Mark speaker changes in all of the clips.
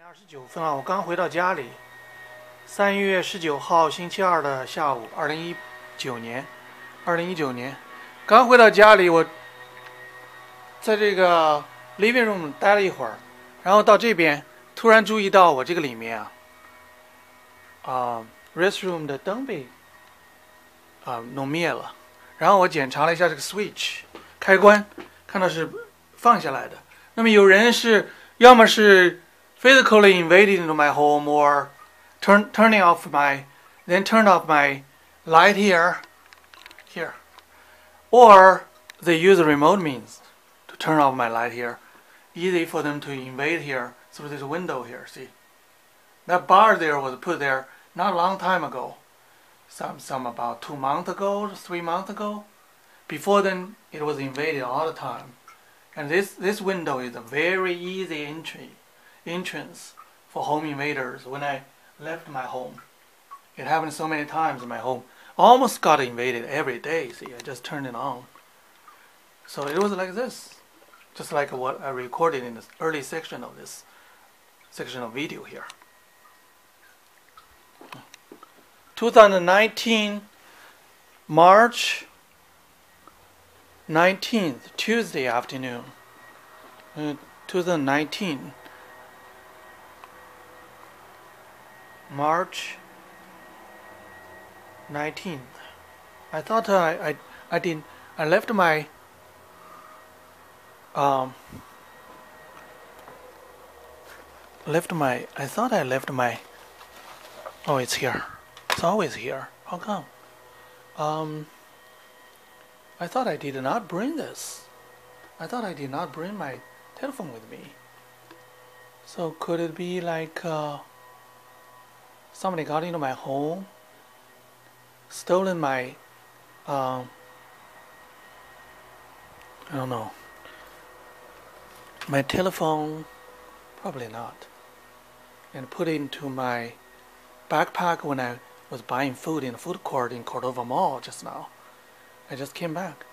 Speaker 1: 点二十九分啊，我刚回到家里。三月十九号星期二的下午，二零一九年，二零一九年，刚回到家里，我在这个 living room 待了一会儿，然后到这边，突然注意到我这个里面啊，啊，restroom 的灯被啊弄灭了，然后我检查了一下这个 switch 开关，看到是放下来的。那么有人是要么是 physically invading into my home or turn turning off my then turn off my light here here. Or they use remote means to turn off my light here. Easy for them to invade here through this window here see. That bar there was put there not a long time ago. Some some about two months ago three months ago. Before then it was invaded all the time. And this this window is a very easy entry entrance for home invaders when i left my home. It happened so many times in my home. Almost got invaded every day. See, I just turned it on. So it was like this, just like what I recorded in the early section of this section of video here. 2019 March 19th, Tuesday afternoon. Uh, 2019 March 19th. I thought I, I, I didn't, I left my, um, left my, I thought I left my, oh, it's here. It's always here. How come? Um, I thought I did not bring this. I thought I did not bring my telephone with me. So could it be like, uh, somebody got into my home, stolen my, um, I don't know, my telephone, probably not, and put it into my backpack when I was buying food in the food court in Cordova Mall just now. I just came back.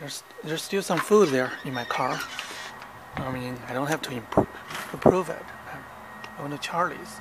Speaker 1: There's there's still some food there in my car. I mean, I don't have to improve, improve it. I went to Charlie's.